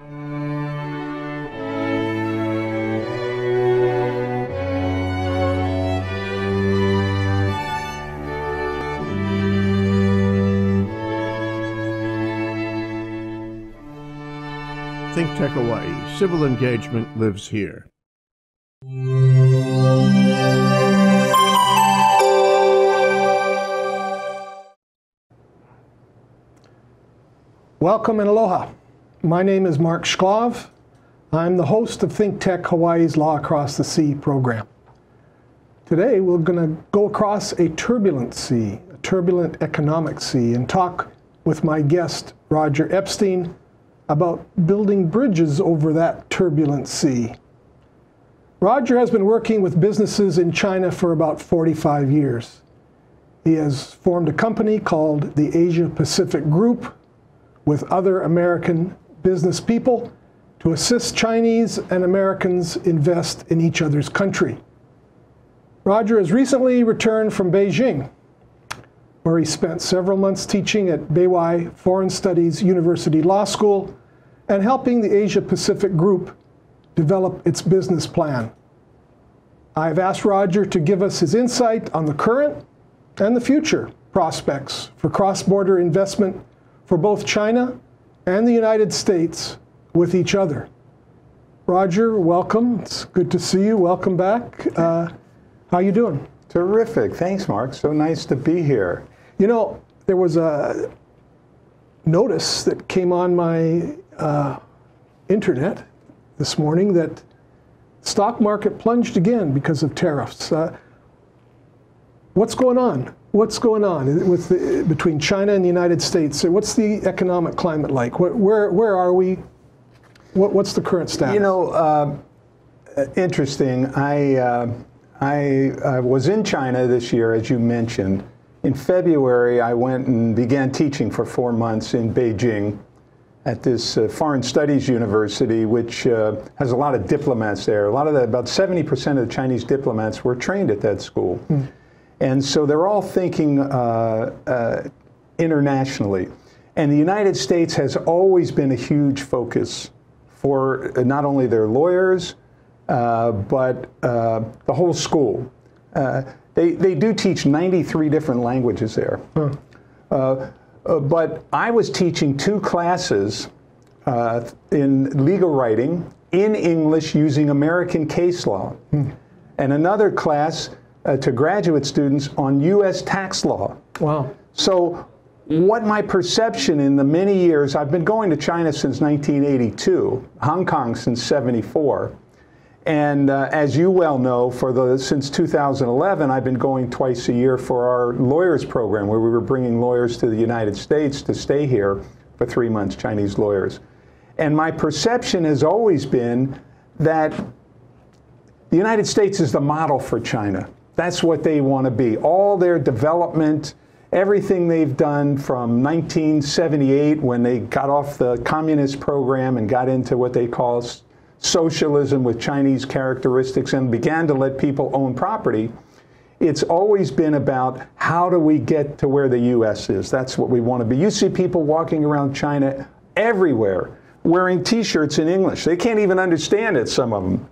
ThinkTech Hawaii. Civil engagement lives here. Welcome and aloha. My name is Mark Shklov. I'm the host of ThinkTech Hawaii's Law Across the Sea program. Today we're going to go across a turbulent sea, a turbulent economic sea, and talk with my guest, Roger Epstein, about building bridges over that turbulent sea. Roger has been working with businesses in China for about 45 years. He has formed a company called the Asia Pacific Group with other American business people to assist Chinese and Americans invest in each other's country. Roger has recently returned from Beijing, where he spent several months teaching at Beiwai Foreign Studies University Law School and helping the Asia Pacific Group develop its business plan. I've asked Roger to give us his insight on the current and the future prospects for cross-border investment for both China and the United States with each other. Roger, welcome. It's good to see you. Welcome back. Uh, how you doing? Terrific. Thanks, Mark. So nice to be here. You know, there was a notice that came on my uh, internet this morning that stock market plunged again because of tariffs. Uh, what's going on? What's going on with the, between China and the United States? What's the economic climate like? Where, where, where are we? What, what's the current status? You know, uh, interesting. I, uh, I, I was in China this year, as you mentioned. In February, I went and began teaching for four months in Beijing at this uh, foreign studies university, which uh, has a lot of diplomats there. A lot of the, about 70% of the Chinese diplomats were trained at that school. Mm. And so they're all thinking uh, uh, internationally. And the United States has always been a huge focus for uh, not only their lawyers, uh, but the whole school. they, they do teach 93 different languages there. Huh. Uh, but I was teaching two classes uh, in legal writing in English using American case law, hmm. and another class uh, to graduate students on U.S. tax law. Wow. So, what my perception in the many years, I've been going to China since 1982, Hong Kong since 74. And uh, as you well know, for the since 2011, I've been going twice a year for our lawyers program, where we were bringing lawyers to the United States to stay here for three months, Chinese lawyers. And my perception has always been that the United States is the model for China. That's what they want to be. All their development, everything they've done from 1978 when they got off the communist program and got into what they call socialism with Chinese characteristics and began to let people own property, it's always been about how do we get to where the U.S. is. That's what we want to be. You see people walking around China everywhere wearing T-shirts in English. They can't even understand it, some of them.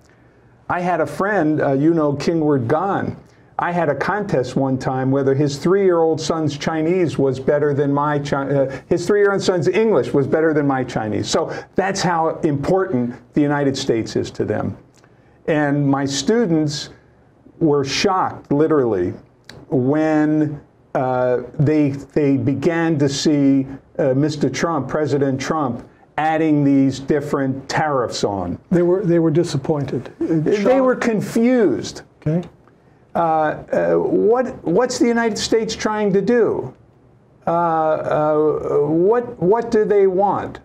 I had a friend, uh, you know, Kingward Gan. I had a contest one time whether his three-year-old son's Chinese was better than my uh, his three-year-old son's English was better than my Chinese. So that's how important the United States is to them. And my students were shocked, literally, when uh, they they began to see uh, Mr. Trump, President Trump, adding these different tariffs on. They were they were disappointed. They were confused. Okay. Uh, uh, what, what's the United States trying to do? Uh, uh what, what do they want?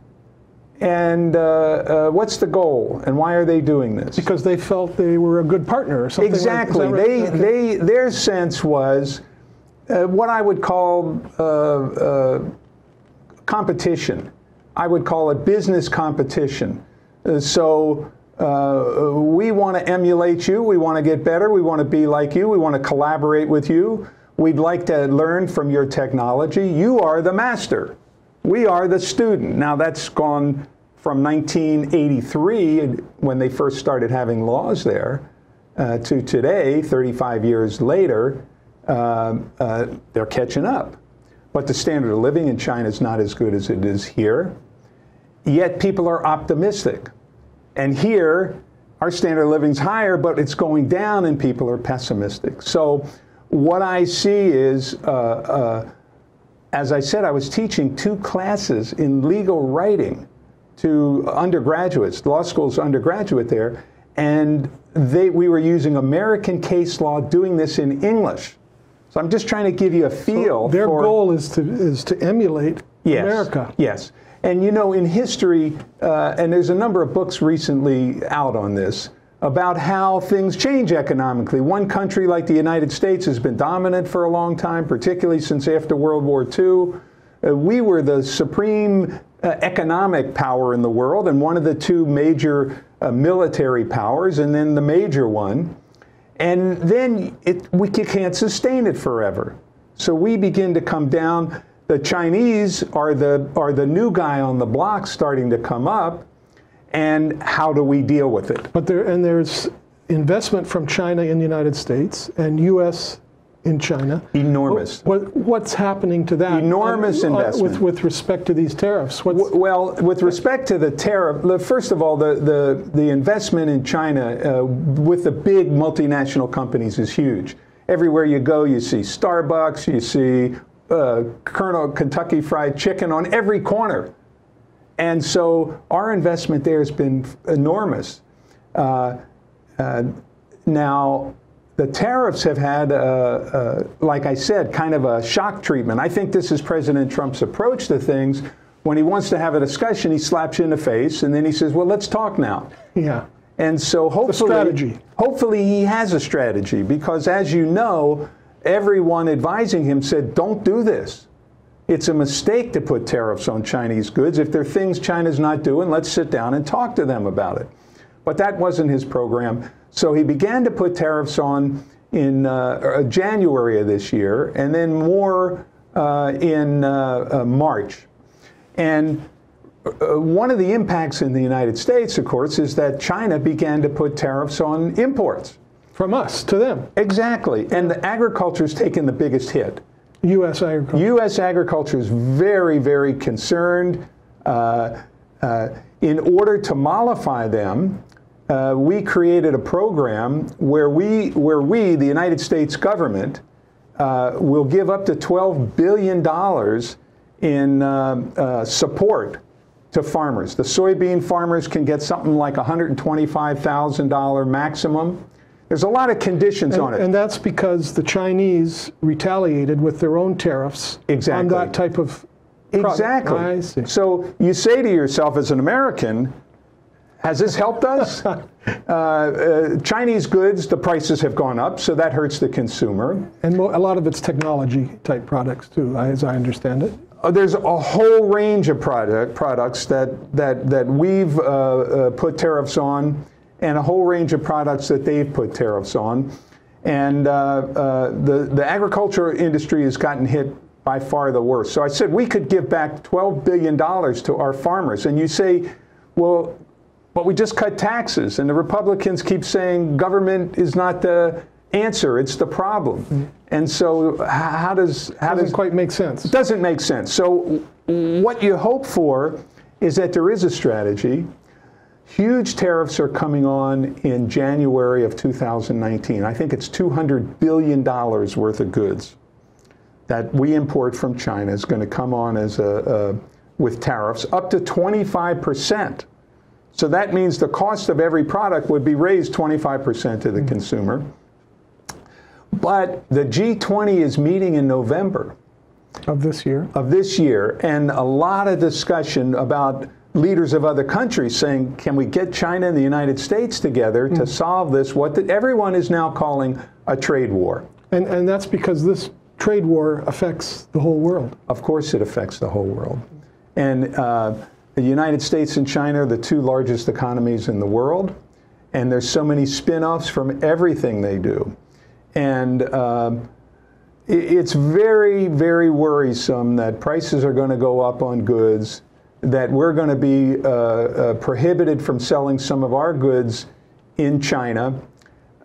And uh, uh, what's the goal? And why are they doing this? Because they felt they were a good partner or something. Exactly. Like? They, okay. they, their sense was what I would call competition. I would call it business competition. so uh, we want to emulate you. We want to get better. We want to be like you. We want to collaborate with you. We'd like to learn from your technology. You are the master. We are the student. Now that's gone from 1983, when they first started having laws there, uh, to today, 35 years later, uh, uh, they're catching up. But the standard of living in China is not as good as it is here. Yet people are optimistic. And here, our standard of living is higher, but it's going down and people are pessimistic. So what I see is, uh, uh, as I said, I was teaching two classes in legal writing to undergraduates, law school's undergraduate there, and they, we were using American case law doing this in English. So I'm just trying to give you a feel. So their goal is to is to emulate yes, America. Yes. And you know, in history, uh, and there's a number of books recently out on this about how things change economically. One country like the United States has been dominant for a long time, particularly since after World War II. Uh, we were the supreme uh, economic power in the world and one of the two major uh, military powers, and then the major one. And then it, we can't sustain it forever. So we begin to come down. The Chinese are the, are the new guy on the block starting to come up. And how do we deal with it? But there, and there's investment from China in the United States and U.S. in China. Enormous. What, what's happening to that? Enormous uh, investment. With, with respect to these tariffs? Well, with respect to the tariff, first of all, the, the, the investment in China uh, with the big multinational companies is huge. Everywhere you go, you see Starbucks, you see uh, Colonel Kentucky Fried Chicken on every corner. And so our investment there has been enormous. Uh, uh, now, the tariffs have had, uh, uh, like I said, kind of a shock treatment. I think this is President Trump's approach to things. When he wants to have a discussion, he slaps you in the face, and then he says, "Well, let's talk now." Yeah. And so hopefully, strategy. hopefully he has a strategy because, as you know, everyone advising him said, "Don't do this." It's a mistake to put tariffs on Chinese goods. If there are things China's not doing, let's sit down and talk to them about it. But that wasn't his program. So he began to put tariffs on in uh, uh January of this year, and then more uh, in uh, uh March. And uh, one of the impacts in the United States, of course, is that China began to put tariffs on imports. From us to them. Exactly. And the agriculture's taken the biggest hit. U.S. agriculture. U.S. agriculture is very, very concerned. Uh, uh, in order to mollify them, uh, we created a program where we, where we, the United States government, uh, will give up to $12 billion in uh, uh, support to farmers. The soybean farmers can get something like $125,000 maximum. There's a lot of conditions and, on it. And that's because the Chinese retaliated with their own tariffs exactly. on that type of product. Exactly. So you say to yourself as an American, has this helped us? uh, uh, Chinese goods, the prices have gone up, so that hurts the consumer. And a lot of it's technology type products too, as I understand it. Uh, there's a whole range of product, products that, that, that we've uh, uh, put tariffs on and a whole range of products that they've put tariffs on. And uh, uh, the, the agriculture industry has gotten hit by far the worst. So I said we could give back $12 billion to our farmers. And you say, well, but we just cut taxes. And the Republicans keep saying government is not the answer, it's the problem. Mm-hmm. And so how does... How doesn't does, quite make sense. It doesn't make sense. So what you hope for is that there is a strategy Huge tariffs are coming on in January of 2019. I think it's $200 billion worth of goods that we import from China is going to come on as a, a with tariffs up to 25%. So that means the cost of every product would be raised 25% to the mm-hmm. consumer. But the G20 is meeting in November. Of this year? Of this year. And a lot of discussion about leaders of other countries saying, can we get China and the United States together mm. to solve this, what the, everyone is now calling a trade war. And, and that's because this trade war affects the whole world. Of course it affects the whole world. And uh, the United States and China are the two largest economies in the world. And there's so many spin-offs from everything they do. And um, it's very, very worrisome that prices are going to go up on goods that we're going to be uh, uh, prohibited from selling some of our goods in China.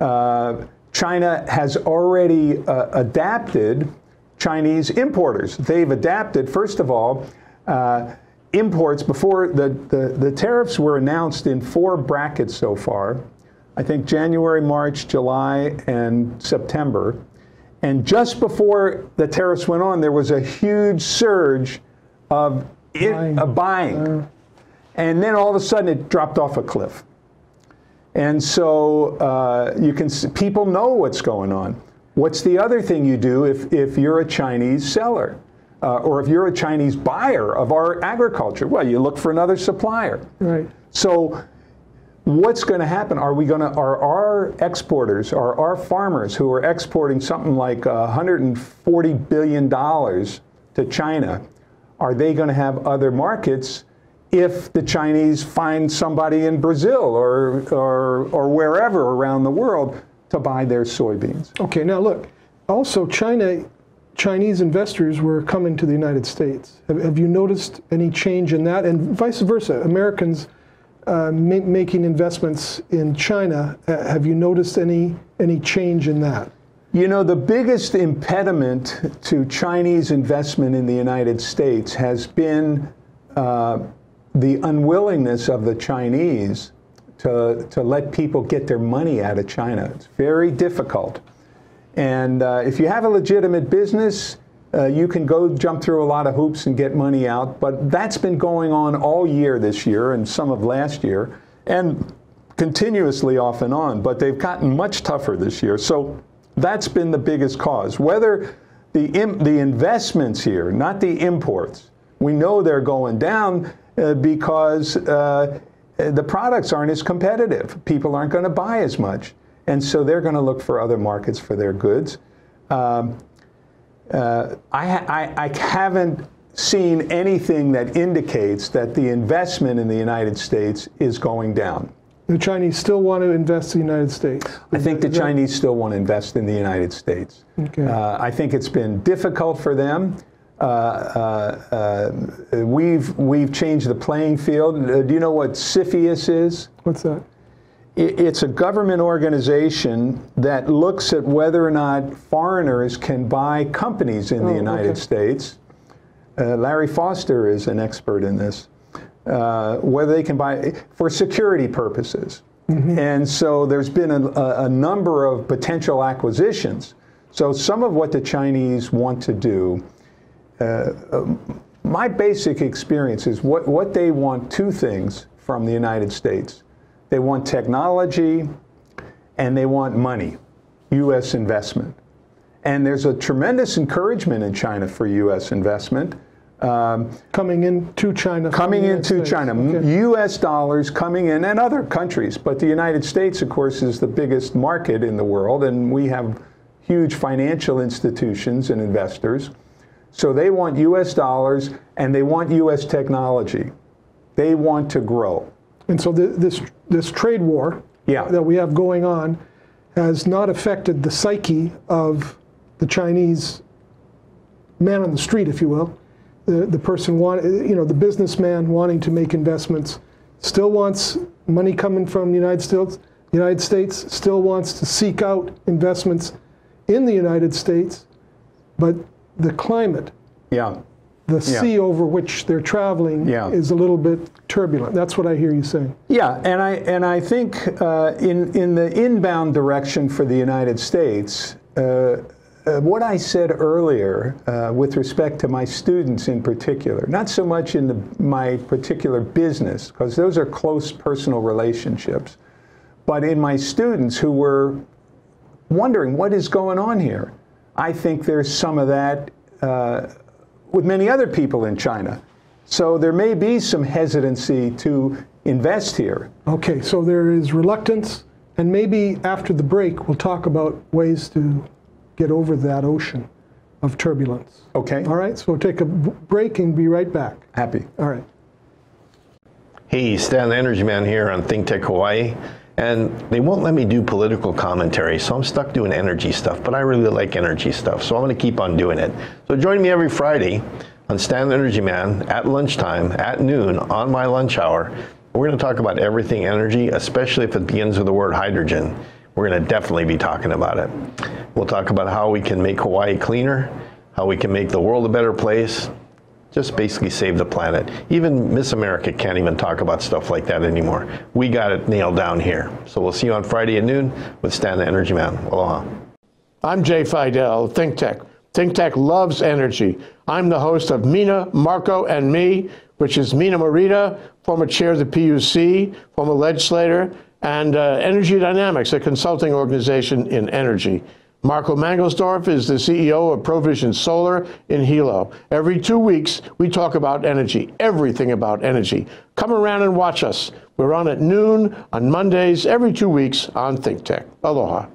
Uh, China has already uh, adapted Chinese importers. They've adapted, first of all, uh, imports before the, the, the tariffs were announced in four brackets so far. I think January, March, July, and September. And just before the tariffs went on, there was a huge surge of it, Buying. uh, buying. And then all of a sudden it dropped off a cliff. And so uh, you can s- people know what's going on. What's the other thing you do if, if you're a Chinese seller? Uh, or if you're a Chinese buyer of our agriculture? Well, you look for another supplier. Right. So what's going to happen? Are we going to are our exporters, are our farmers who are exporting something like 140 billion dollars to China, are they going to have other markets if the Chinese find somebody in Brazil or or or wherever around the world to buy their soybeans? Okay, now look, also China, Chinese investors were coming to the United States. Have, have you noticed any change in that? And vice versa, Americans uh, ma- making investments in China, uh, have you noticed any, any change in that? You know, the biggest impediment to Chinese investment in the United States has been uh, the unwillingness of the Chinese to, to let people get their money out of China. It's very difficult. And uh, if you have a legitimate business, uh, you can go jump through a lot of hoops and get money out. But that's been going on all year this year and some of last year, and continuously off and on. But they've gotten much tougher this year. So that's been the biggest cause. Whether the, the investments here, not the imports, we know they're going down uh, because uh, the products aren't as competitive. People aren't going to buy as much. And so they're going to look for other markets for their goods. Um, uh, I, I, I haven't seen anything that indicates that the investment in the United States is going down. The Chinese still want to invest in the United States. I think the Chinese still want to invest in the United States. Okay. Uh, I think it's been difficult for them. Uh, uh, uh, we've we've changed the playing field. Uh, do you know what CFIUS is? What's that? I- It's a government organization that looks at whether or not foreigners can buy companies in the Oh, United okay. States. Uh, Larry Foster is an expert in this. Uh, whether they can buy for security purposes. Mm-hmm. And so there's been a, a, number of potential acquisitions. So some of what the Chinese want to do, uh, um, my basic experience is what, what they want two things from the United States. They want technology and they want money, U.S. investment. And there's a tremendous encouragement in China for U.S. investment. Um, Coming into China. coming into States. China, Okay. U.S. dollars coming in, and other countries. But the United States, of course, is the biggest market in the world, and we have huge financial institutions and investors. So they want U.S. dollars and they want U.S. technology. They want to grow. And so th- this, this trade war Yeah. that we have going on has not affected the psyche of the Chinese man on the street, if you will. The, the person want, you know, the businessman wanting to make investments still wants money coming from the United States. United States still wants to seek out investments in the United States, but the climate, Yeah. the Yeah. sea over which they're traveling, Yeah. is a little bit turbulent. That's what I hear you saying. Yeah, and I and I think uh, in in the inbound direction for the United States, uh, uh, what I said earlier uh, with respect to my students in particular, not so much in the, my particular business, because those are close personal relationships, but in my students who were wondering what is going on here. I think there's some of that uh, with many other people in China. So there may be some hesitancy to invest here. Okay, so there is reluctance, and maybe after the break, we'll talk about ways to get over that ocean of turbulence. Okay? All right, so we'll take a break and be right back. Happy. All right. Hey, Stan the Energy Man here on Think Tech Hawaii. And they won't let me do political commentary, so I'm stuck doing energy stuff. But I really like energy stuff, so I'm going to keep on doing it. So join me every Friday on Stan the Energy Man at lunchtime, at noon, on my lunch hour. We're going to talk about everything energy, especially if it begins with the word hydrogen. We're going to definitely be talking about it. We'll talk about how we can make Hawaii cleaner, how we can make the world a better place, just basically save the planet. Even Miss America can't even talk about stuff like that anymore. We got it nailed down here. So we'll see you on Friday at noon with Stan the Energy Man. Aloha. I'm Jay Fidel, Think Tech. Think Tech loves energy. I'm the host of Mina, Marco, and Me, which is Mina Morita, former chair of the PUC, former legislator, and uh, Energy Dynamics, a consulting organization in energy. Marco Mangelsdorf is the CEO of Provision Solar in Hilo. Every two weeks, we talk about energy, everything about energy. Come around and watch us. We're on at noon on Mondays, every two weeks on Think Tech. Aloha.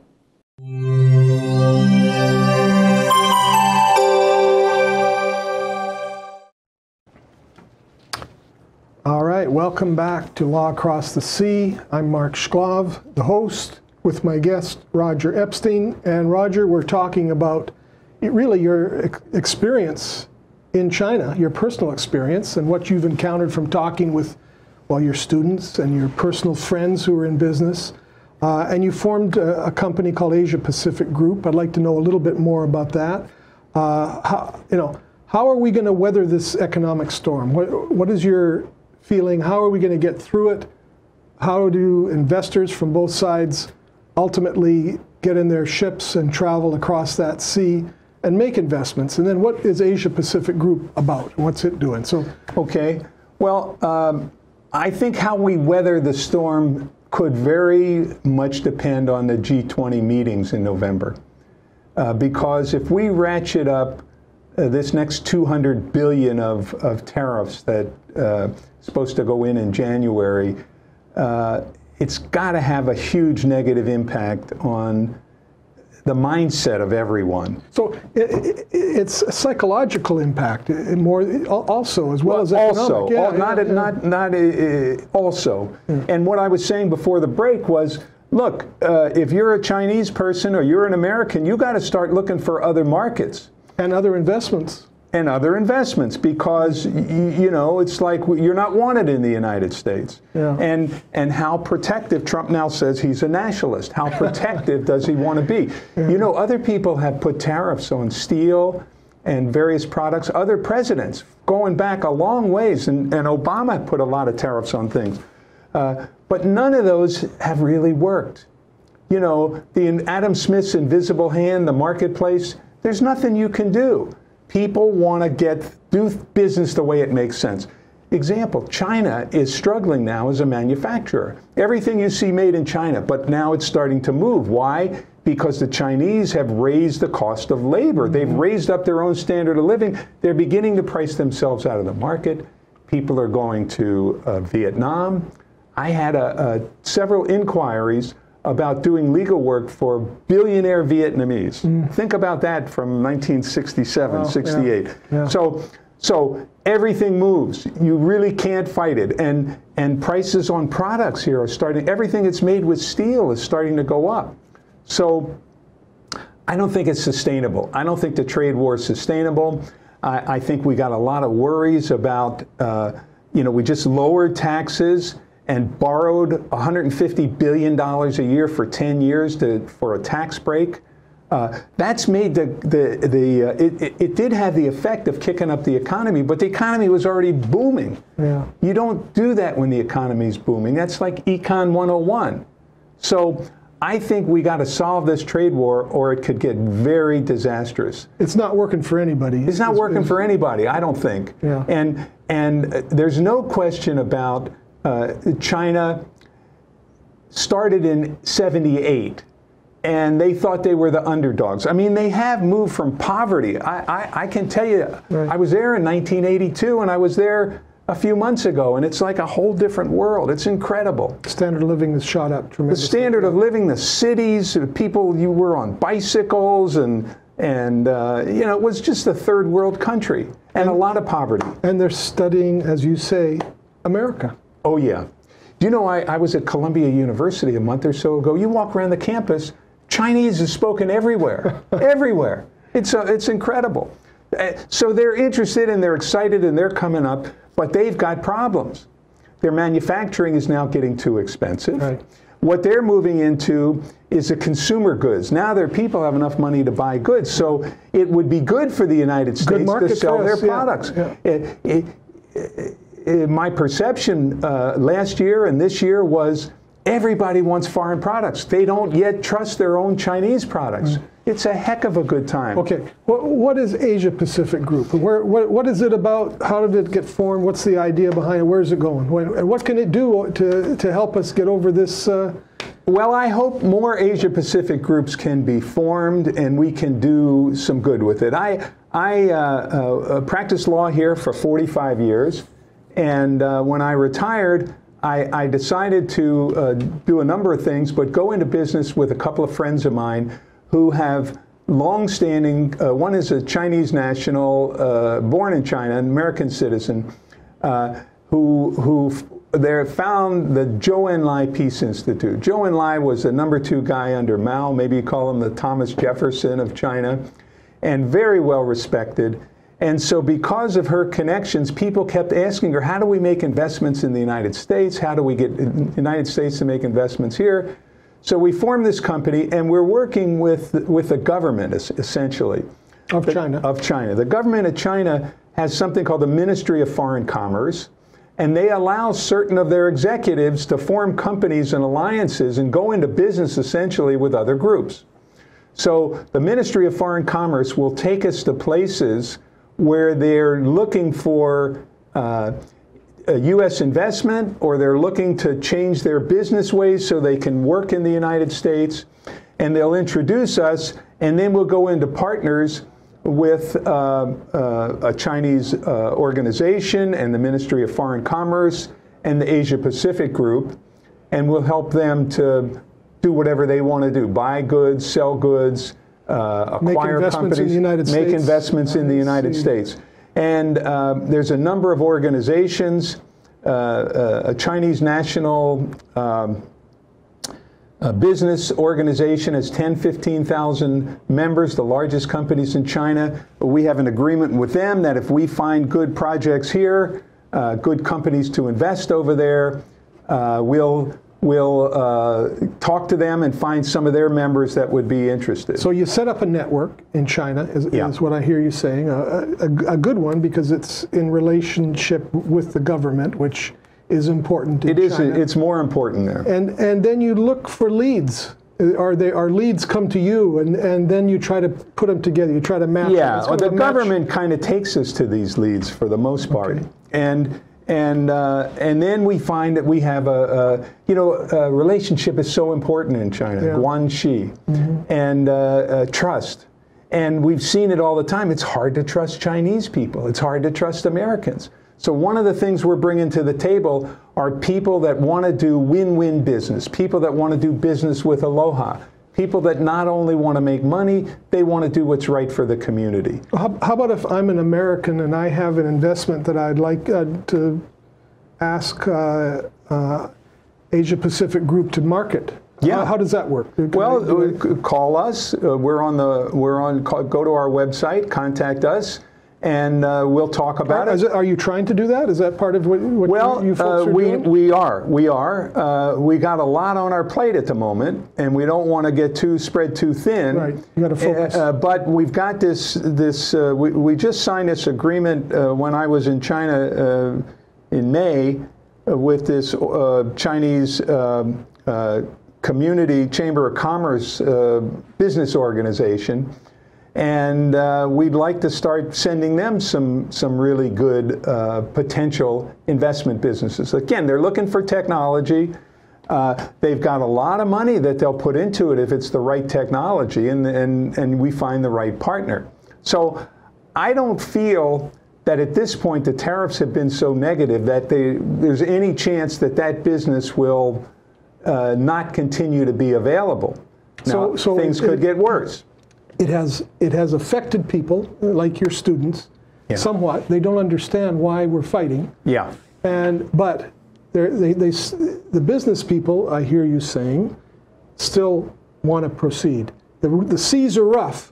All right, welcome back to Law Across the Sea. I'm Mark Shklov, the host, with my guest Roger Epstein. And Roger, we're talking about really your experience in China, your personal experience, and what you've encountered from talking with, well, your students and your personal friends who are in business. Uh, and you formed a, a, company called Asia Pacific Group. I'd like to know a little bit more about that. Uh, how, you know, how are we going to weather this economic storm? What, what is your feeling? How are we going to get through it? How do investors from both sides ultimately get in their ships and travel across that sea and make investments? And then what is Asia Pacific Group about? What's it doing? So, okay. Well, um, I think how we weather the storm could very much depend on the G20 meetings in November. Uh, because if we ratchet up uh, this next 200 billion of, of tariffs that uh, supposed to go in in January, uh, it's got to have a huge negative impact on the mindset of everyone. So it, it's a psychological impact more also as well, well as economic. Also, yeah, yeah, not, yeah. not not uh, also. And what I was saying before the break was. Look, uh, if you're a Chinese person or you're an American, you got to start looking for other markets and other investments and other investments because you know it's like you're not wanted in the United States. Yeah. And and how protective Trump now says he's a nationalist. How protective does he want to be? Yeah. You know, other people have put tariffs on steel and various products. Other presidents going back a long ways, and, and Obama put a lot of tariffs on things. Uh, but none of those have really worked. You know, the Adam Smith's invisible hand, the marketplace. There's nothing you can do. People want to get do business the way it makes sense. Example, China is struggling now as a manufacturer. Everything you see made in China, but now it's starting to move. Why? Because the Chinese have raised the cost of labor. They've mm-hmm. raised up their own standard of living. They're beginning to price themselves out of the market. People are going to uh, Vietnam. I had a, a, several inquiries about doing legal work for billionaire Vietnamese. Mm. Think about that from 1967, 68. Yeah. Yeah. So, so everything moves. You really can't fight it. And, and prices on products here are starting, everything that's made with steel is starting to go up. So I don't think it's sustainable. I don't think the trade war is sustainable. I, I think we got a lot of worries about, uh, you know, we just lowered taxes and borrowed $150 billion a year for 10 years to, for a tax break. Uh, that's made the, the, the uh, it, it, did have the effect of kicking up the economy, but the economy was already booming. Yeah. You don't do that when the economy is booming. That's like Econ 101. So I think we got to solve this trade war or it could get very disastrous. It's not working for anybody. It's not it's, working it's, for anybody, I don't think. Yeah. And, and there's no question about uh, China started in 78 and they thought they were the underdogs. I mean, they have moved from poverty. I, I, I can tell you, right. I was there in 1982 and I was there a few months ago, and it's like a whole different world. It's incredible. Standard of living has shot up tremendously. The standard of living, the cities, the people, you were on bicycles, and and uh, you know, it was just a third world country and, and a lot of poverty. And they're studying, as you say, America. Oh, yeah. Do you know, I, I was at Columbia University a month or so ago. You walk around the campus, Chinese is spoken everywhere, everywhere. It's, uh, it's incredible. Uh, So they're interested and they're excited and they're coming up, but they've got problems. Their manufacturing is now getting too expensive. Right. What they're moving into is the consumer goods. Now their people have enough money to buy goods, so it would be good for the United States to sell their us, yeah, products. yeah. It- it- it- my perception uh, last year and this year was everybody wants foreign products. They don't yet trust their own Chinese products. It's a heck of a good time. Mm. Okay, what, what is Asia Pacific Group? Where, what, what is it about? How did it get formed? What's the idea behind it? Where is it going? When, and what can it do to, to help us get over this? Uh, Well, I hope more Asia Pacific groups can be formed and we can do some good with it. I, I uh, uh, practiced law here for 45 years, and uh, when I retired, I, I decided to uh, do a number of things, but go into business with a couple of friends of mine who have long-standing. Uh, one is a Chinese national, uh, born in China, an American citizen, uh, who who they found the Zhou Enlai Peace Institute. Zhou Enlai was the number two guy under Mao. Maybe you call him the Thomas Jefferson of China, and very well respected. And so, because of her connections, people kept asking her, "How do we make investments in the United States? How do we get the United States to make investments here?" So we formed this company, and we're working with with the government essentially of China. of China. The government of China has something called the Ministry of Foreign Commerce, and they allow certain of their executives to form companies and alliances and go into business essentially with other groups. So the Ministry of Foreign Commerce will take us to places where they're looking for uh, U.S. investment or they're looking to change their business ways so they can work in the United States. And they'll introduce us, and then we'll go into partners with uh, uh, a Chinese uh, organization and the Ministry of Foreign Commerce and the Asia Pacific Group, and we'll help them to do whatever they want to do buy goods, sell goods, uh, Make acquire in companies, the United make States. investments in the United see. States. And uh, there's a number of organizations, uh, uh, a Chinese national um, a business organization has 10, 15,000 members, the largest companies in China. We have an agreement with them that if we find good projects here, uh, good companies to invest over there, uh, we'll, we'll uh, talk to them and find some of their members that would be interested. So you set up a network in China, is, Yeah. is what I hear you saying. A, a, a good one because it's in relationship with the government, which is important in it is, China. it's more important there. and and then you look for leads. Are they are leads come to you, and, and then you try to put them together. You try to match. Yeah, It's well, the government kind of takes us to these leads for the most part, Okay. and and uh, and then we find that we have a, a you know a relationship is so important in China, Yeah. guanxi, and uh, uh, trust. And we've seen it all the time. It's hard to trust Chinese people. It's hard to trust Americans. So one of the things we're bringing to the table are people that want to do win-win business, people that want to do business with aloha, people that not only want to make money, they want to do what's right for the community. How, how about if I'm an American and I have an investment that I'd like uh, to ask uh, uh, Asia Pacific Group to market? Yeah. How, how does that work? Can Well, I do it? c- call us. Uh, we're on the we're on. Call, go to our website, contact us, and uh, we'll talk about Are, it. are you trying to do that? Is that part of what, what Well, you, you folks uh, are we doing? we are we are uh, we got a lot on our plate at the moment, and we don't want to get too spread too thin. Right. You gotta focus. Uh, uh, but we've got this this uh, we we just signed this agreement uh, when I was in China uh, in May uh, with this uh, Chinese. Um, uh, Community Chamber of Commerce uh, business organization, and uh, we'd like to start sending them some some really good uh, potential investment businesses. Again, they're looking for technology. Uh, they've got a lot of money that they'll put into it if it's the right technology, and and and we find the right partner. So, I don't feel that at this point the tariffs have been so negative that they, there's any chance that that business will uh, not continue to be available. So- Now, so things it- could get worse. It has it has affected people like your students Yeah. somewhat. They don't understand why we're fighting, Yeah. and but they they the business people I hear you saying still want to proceed. The the seas are rough,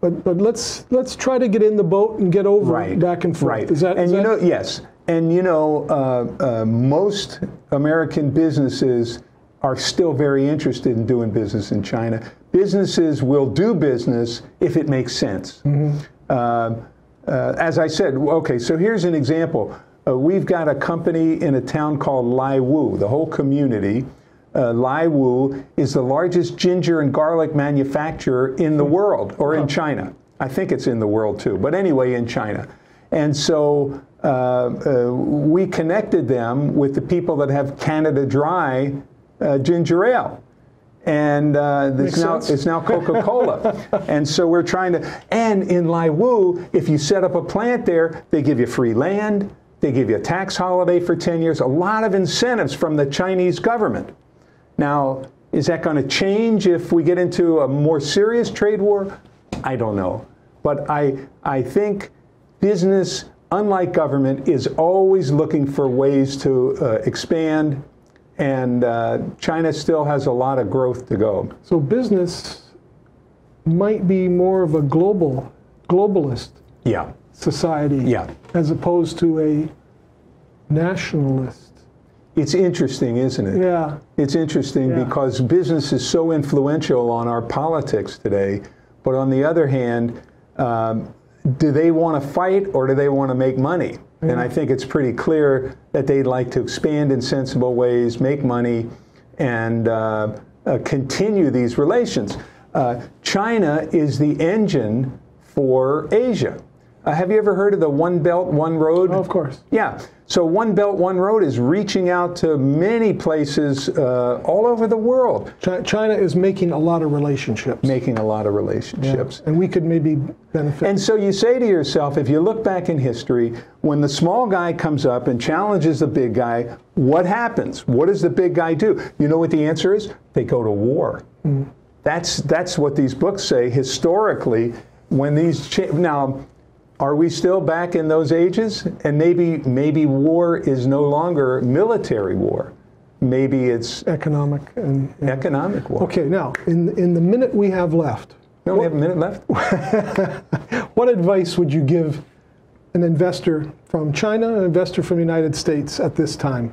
But, but let's, let's try to get in the boat and get over right back and forth. right Is that, and is you that- know yes and you know uh, uh, most american businesses are still very interested in doing business in china businesses will do business if it makes sense Mm-hmm. uh, uh, as i said okay so here's an example uh, we've got a company in a town called lai wu the whole community uh, Lai Wu is the largest ginger and garlic manufacturer in the world, or in China. I think it's in the world too, but anyway, in China. And so uh, uh, we connected them with the people that have Canada Dry uh, ginger ale. And uh, it's, now, sense. it's now Coca Cola. and so we're trying to, and in Lai Wu, if you set up a plant there, they give you free land, they give you a tax holiday for 10 years, a lot of incentives from the Chinese government. Now, is that going to change if we get into a more serious trade war? I don't know. But I, I think business, unlike government, is always looking for ways to uh, expand, and uh, China still has a lot of growth to go. So business might be more of a global, globalist Yeah, society Yeah. as opposed to a nationalist. it's interesting, isn't it? Yeah. It's interesting Yeah. because business is so influential on our politics today. But on the other hand, um, do they want to fight or do they want to make money? And I think it's pretty clear that they'd like to expand in sensible ways, make money, and uh, uh, continue these relations. Uh, China is the engine for Asia. Uh, have you ever heard of the One Belt, One Road? Oh, of course. Yeah. So One Belt, One Road is reaching out to many places uh, all over the world, Chi- China is making a lot of relationships. making a lot of relationships. And we could maybe benefit. And so you say to yourself, if you look back in history, when the small guy comes up and challenges the big guy, what happens? What does the big guy do? You know what the answer is? They go to war. That's that's what these books say. Historically, when these now, are we still back in those ages? And maybe maybe war is no longer military war. Maybe it's economic and, and- economic war. okay now in in the minute we have left We have a minute left. what advice would you give an investor from china an investor from the united states at this time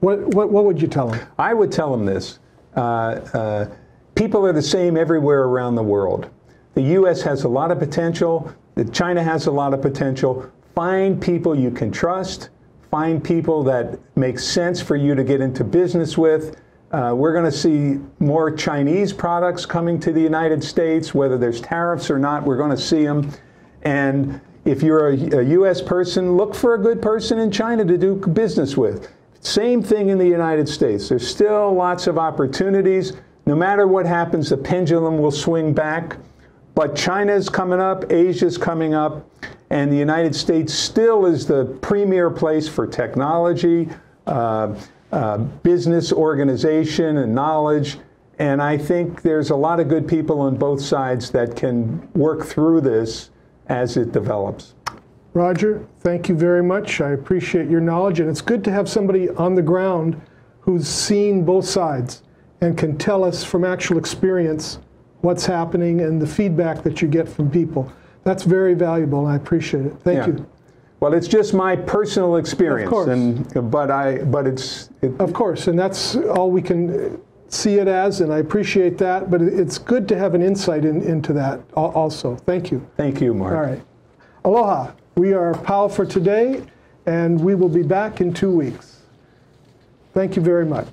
what what, what would you tell them I would tell them this. Uh, uh, people are the same everywhere around the world. The U.S. has a lot of potential. China has a lot of potential. Find people you can trust. Find people that make sense for you to get into business with. Uh, we're going to see more Chinese products coming to the United States, whether there's tariffs or not. We're going to see them. And if you're a, a U.S. person, look for a good person in China to do business with. Same thing in the United States. There's still lots of opportunities. No matter what happens, the pendulum will swing back. But China's coming up, Asia's coming up, and the United States still is the premier place for technology, uh, uh, business organization, and knowledge. And I think there's a lot of good people on both sides that can work through this as it develops. roger thank you very much i appreciate your knowledge and it's good to have somebody on the ground who's seen both sides and can tell us from actual experience what's happening and the feedback that you get from people that's very valuable and i appreciate it thank Yeah. you Well, it's just my personal experience, course. and but I but it's it, Of course, and that's all we can see it as, and I appreciate that. But it's good to have an insight in, into that also. Thank you. thank you, Mark. All right. Aloha. We are pau for today, and we will be back in two weeks. Thank you very much.